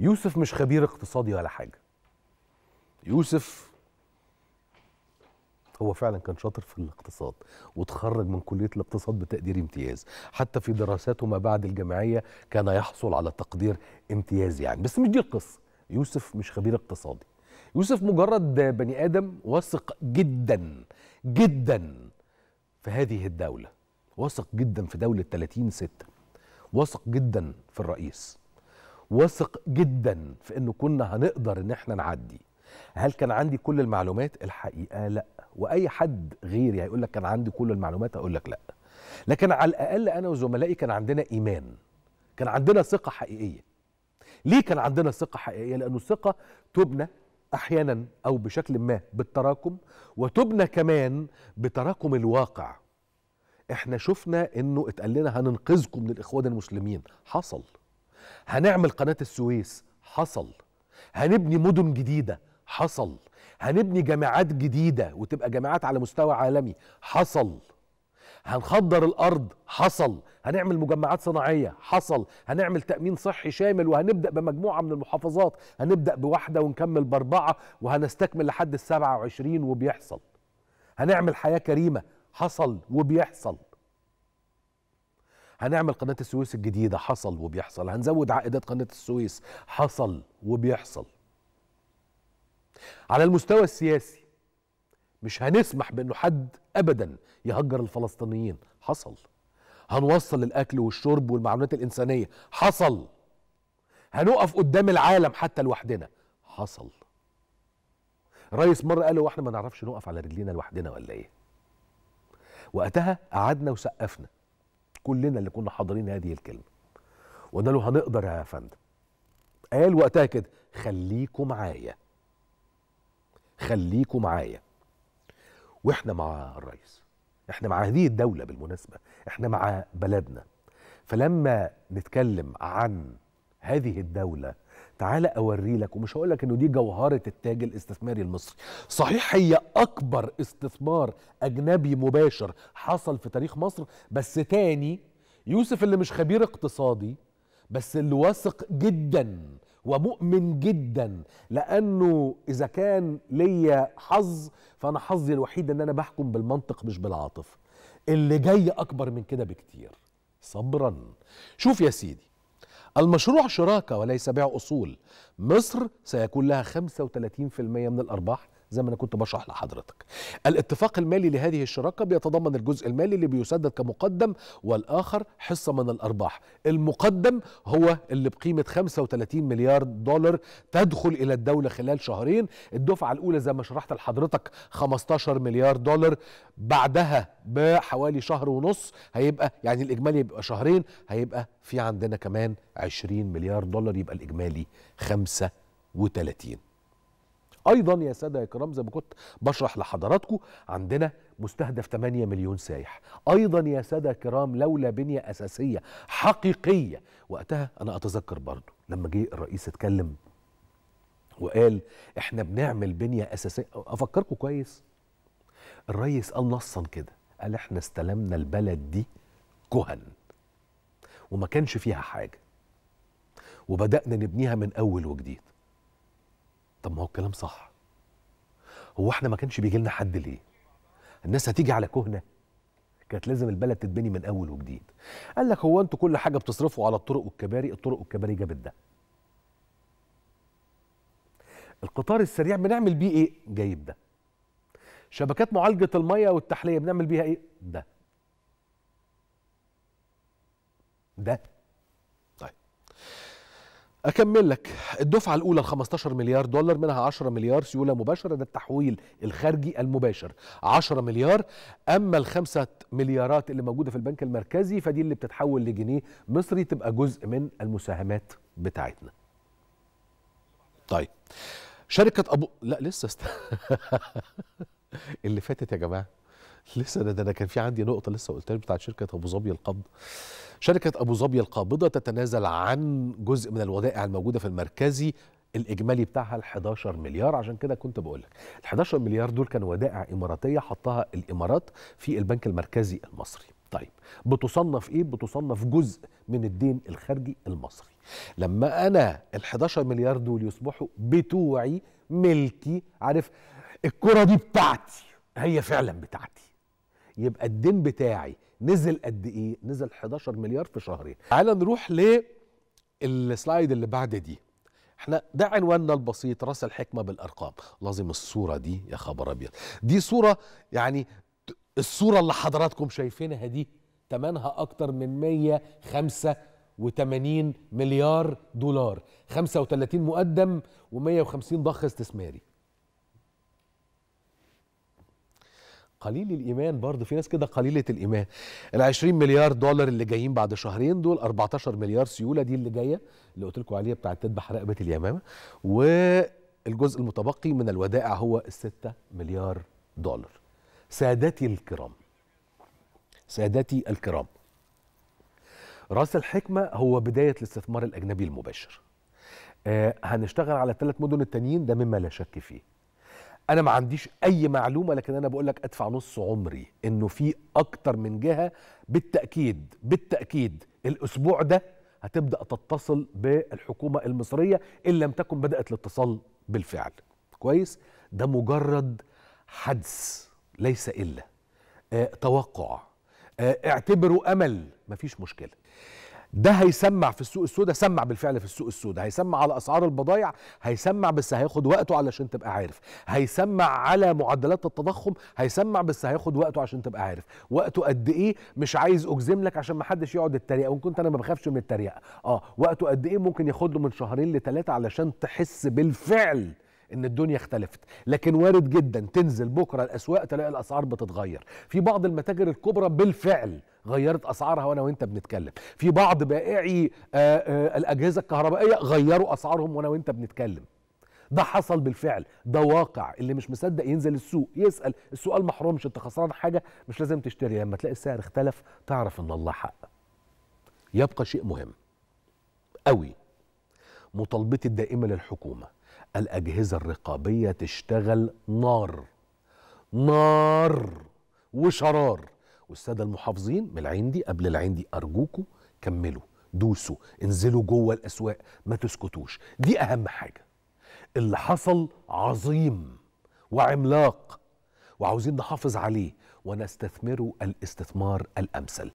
يوسف مش خبير اقتصادي ولا حاجة. يوسف هو فعلا كان شاطر في الاقتصاد وتخرج من كلية الاقتصاد بتقدير امتياز. حتى في دراساته ما بعد الجامعية كان يحصل على تقدير امتياز يعني. بس مش دي القصة. يوسف مش خبير اقتصادي. يوسف مجرد بني آدم واثق جدا جدا في هذه الدولة. واثق جدا في دولة 30 6 واثق جدا في الرئيس. واثق جدا في إنه كنا هنقدر إن إحنا نعدي. هل كان عندي كل المعلومات؟ الحقيقة لأ. وأي حد غيري هيقول لك كان عندي كل المعلومات أقول لك لأ. لكن على الأقل أنا وزملائي كان عندنا إيمان. كان عندنا ثقة حقيقية. ليه كان عندنا ثقة حقيقية؟ لأنه الثقة تبنى أحيانا أو بشكل ما بالتراكم وتبنى كمان بتراكم الواقع. إحنا شفنا إنه اتقال لنا هننقذكم من الإخوان المسلمين. حصل. هنعمل قناة السويس. حصل. هنبني مدن جديدة. حصل. هنبني جامعات جديدة وتبقى جامعات على مستوى عالمي. حصل. هنخضر الأرض. حصل. هنعمل مجمعات صناعية. حصل. هنعمل تأمين صحي شامل وهنبدأ بمجموعة من المحافظات. هنبدأ بواحدة ونكمل بأربعة وهنستكمل لحد السبعه وعشرين وبيحصل. هنعمل حياة كريمة. حصل وبيحصل. هنعمل قناة السويس الجديدة حصل وبيحصل. هنزود عائدات قناة السويس حصل وبيحصل. على المستوى السياسي مش هنسمح بأنه حد ابدا يهجر الفلسطينيين. حصل. هنوصل الأكل والشرب والمعونات الإنسانية. حصل. هنقف قدام العالم حتى لوحدنا. حصل. رئيس مرة قال هو إحنا ما نعرفش نقف على رجلينا لوحدنا ولا إيه؟ وقتها قعدنا وسقفنا. كلنا اللي كنا حاضرين هذه الكلمة. وقلنا له هنقدر يا فندم. قال وقتها كده خليكوا معايا. خليكوا معايا. وإحنا مع الرئيس. إحنا مع هذه الدولة بالمناسبة. إحنا مع بلدنا. فلما نتكلم عن هذه الدولة تعالى أوري لك ومش هقول لك إنه دي جوهرة التاج الاستثماري المصري. صحيح هي أكبر استثمار أجنبي مباشر حصل في تاريخ مصر بس تاني يوسف اللي مش خبير اقتصادي بس اللي واثق جدا ومؤمن جدا لأنه إذا كان ليا حظ فأنا حظي الوحيد إن أنا بحكم بالمنطق مش بالعاطفة. اللي جاي أكبر من كده بكتير صبرا. شوف يا سيدي المشروع شراكة وليس بيع أصول. مصر سيكون لها 35% من الأرباح. زي ما أنا كنت بشرح لحضرتك. الاتفاق المالي لهذه الشراكة بيتضمن الجزء المالي اللي بيسدد كمقدم والآخر حصة من الأرباح. المقدم هو اللي بقيمة 35 مليار دولار تدخل إلى الدولة خلال شهرين. الدفعة الأولى زي ما شرحت لحضرتك 15 مليار دولار. بعدها بحوالي شهر ونص هيبقى يعني الإجمالي يبقى شهرين هيبقى في عندنا كمان 20 مليار دولار يبقى الإجمالي 35 أيضا يا سادة يا كرام زي ما كنت بشرح لحضراتكم عندنا مستهدف 8 مليون سايح. أيضا يا سادة كرام لولا بنية أساسية حقيقية وقتها أنا أتذكر برضو لما جه الرئيس اتكلم وقال إحنا بنعمل بنية أساسية. أفكركم كويس؟ الرئيس قال نصا كده قال إحنا استلمنا البلد دي كهن وما كانش فيها حاجة وبدأنا نبنيها من أول وجديد. طب ما هو الكلام صح. هو إحنا ما كانش بيجي لنا حد ليه؟ الناس هتيجي على كهنة؟ كانت لازم البلد تتبني من أول وجديد. قال لك هو أنتوا كل حاجة بتصرفوا على الطرق والكباري الطرق والكباري جابت ده. القطار السريع بنعمل بيه إيه؟ جايب ده. شبكات معالجة المية والتحلية بنعمل بيها إيه؟ ده. ده. أكمل لك. الدفعة الأولى ال 15 مليار دولار منها 10 مليار سيولة مباشرة ده التحويل الخارجي المباشر. 10 مليار. أما الخمسة مليارات اللي موجودة في البنك المركزي فدي اللي بتتحول لجنيه مصري تبقى جزء من المساهمات بتاعتنا. طيب. شركة ابو لا لسه است... اللي فاتت يا جماعة. لسه ده, أنا كان في عندي نقطة لسه قلتها بتاعت شركة أبو ظبي القبض. شركة أبو ظبي القابضة تتنازل عن جزء من الودائع الموجودة في المركزي الإجمالي بتاعها ال 11 مليار. عشان كده كنت بقول لك ال 11 مليار دول كانوا ودائع إماراتية حطها الإمارات في البنك المركزي المصري. طيب بتصنف إيه؟ بتصنف جزء من الدين الخارجي المصري. لما أنا ال 11 مليار دول يصبحوا بتوعي ملكي عارف الكرة دي بتاعتي هي فعلا بتاعتي. يبقى الدين بتاعي. نزل قد إيه؟ نزل 11 مليار في شهرين. تعال نروح للسلايد اللي بعد دي. إحنا ده عنواننا البسيط راس الحكمة بالأرقام. لازم الصورة دي يا خبر أبيض. دي صورة يعني الصورة اللي حضراتكم شايفينها دي ثمنها أكتر من 185 مليار دولار. 35 مقدم و150 ضخ استثماري. قليل الإيمان برضه في ناس كده قليلة الإيمان. ال 20 مليار دولار اللي جايين بعد شهرين دول 14 مليار سيولة دي اللي جاية اللي قلت لكم عليها بتاعت تذبح رقبه اليمامة. والجزء المتبقي من الودائع هو ال 6 مليار دولار. سادتي الكرام سادتي الكرام. رأس الحكمة هو بداية الاستثمار الأجنبي المباشر. آه هنشتغل على الثلاث مدن التانيين ده مما لا شك فيه. أنا ما عنديش أي معلومة لكن أنا بقول لك أدفع نص عمري. إنه في أكتر من جهة بالتأكيد بالتأكيد الأسبوع ده هتبدأ تتصل بالحكومة المصرية إن لم تكن بدأت الاتصال بالفعل. كويس؟ ده مجرد حدس ليس إلا آه توقع آه اعتبره أمل مفيش مشكلة. ده هيسمع في السوق السوداء سمع بالفعل في السوق السوداء. هيسمع على أسعار البضائع هيسمع بس هياخد وقته علشان تبقى عارف. هيسمع على معدلات التضخم هيسمع بس هياخد وقته عشان تبقى عارف. وقته قد إيه؟ مش عايز أجزم لك عشان ما حدش يقعد يتريق. وإن كنت أنا ما بخافش من التريقة. آه وقته قد إيه؟ ممكن ياخد له من شهرين لثلاثه علشان تحس بالفعل إن الدنيا اختلفت. لكن وارد جدا تنزل بكرة الأسواق تلاقي الأسعار بتتغير. في بعض المتاجر الكبرى بالفعل غيرت أسعارها وأنا وأنت بنتكلم. في بعض بائعي الأجهزة الكهربائية غيروا أسعارهم وأنا وأنت بنتكلم. ده حصل بالفعل. ده واقع. اللي مش مصدق ينزل السوق يسأل. السؤال محرومش انت خسران حاجة مش لازم تشتري. لما تلاقي السعر اختلف تعرف إن الله حق يبقى شيء مهم. قوي. مطالبتي الدائمة للحكومة. الأجهزة الرقابية تشتغل نار. نار وشرار. والساده المحافظين من العندي قبل العندي أرجوكوا كملوا دوسوا انزلوا جوه الأسواق ما تسكتوش. دي أهم حاجة. اللي حصل عظيم وعملاق وعاوزين نحافظ عليه ونستثمره الاستثمار الأمثل.